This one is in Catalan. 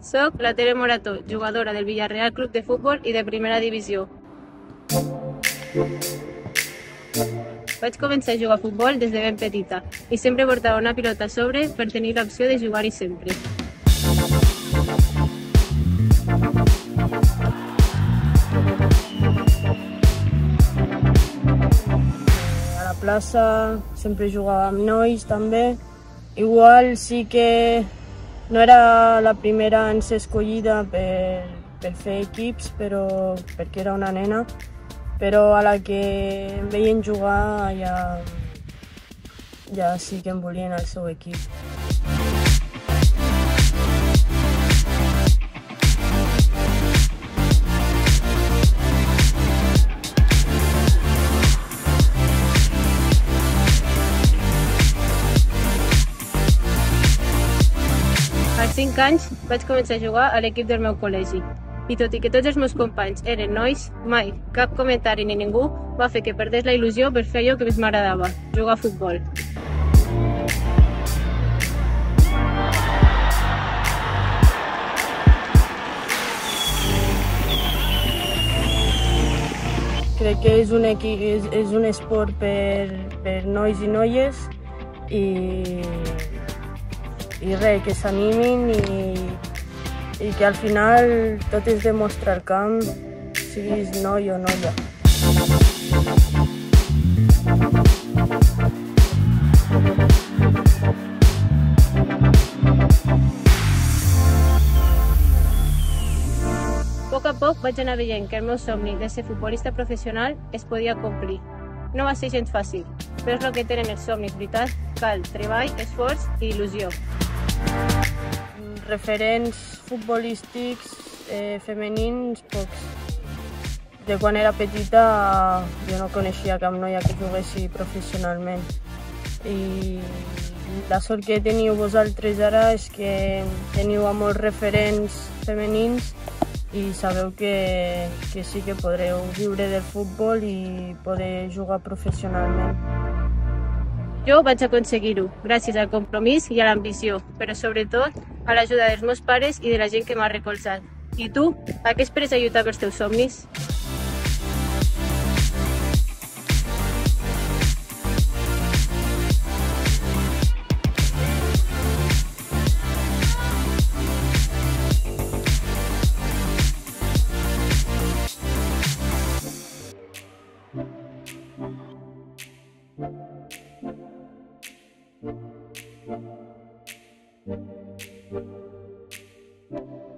Soc la Tere Morató, jugadora del Villarreal Club de Futbol i de Primera Divisió. Vaig començar a jugar a futbol des de ben petita i sempre portava una pilota a sobre per tenir l'opció de jugar-hi sempre. A la plaça sempre jugava amb nois també. Igual sí que no era la primera en ser escollida per, per fer equips, però perquè era una nena, però a la que em veien jugar ja, ja sí que em volien al seu equip. Als 5 anys vaig començar a jugar a l'equip del meu col·legi. I tot i que tots els meus companys eren nois, mai cap comentari ni ningú va fer que perdés la il·lusió per fer allò que més m'agradava, jugar a futbol. Crec que és un, equi, és, és un esport per, per nois i noies i, i res, que s'animin i, i que al final tot és demostrar al camp, siguis noi o noia. Poc a poc vaig anar veient que el meu somni de ser futbolista professional es podia complir. No va ser gens fàcil, però és el que tenen els somnis, veritat? Cal treball, esforç i il·lusió. Referents futbolístics eh, femenins, pocs. De quan era petita jo no coneixia cap noia que juguessi professionalment. I la sort que teniu vosaltres ara és que teniu a molts referents femenins i sabeu que, que sí que podreu viure del futbol i poder jugar professionalment. Jo vaig aconseguir-ho, gràcies al compromís i a l'ambició, però sobretot a l'ajuda dels meus pares i de la gent que m'ha recolzat. I tu, a què esperes a lluitar pels teus somnis? Thank you.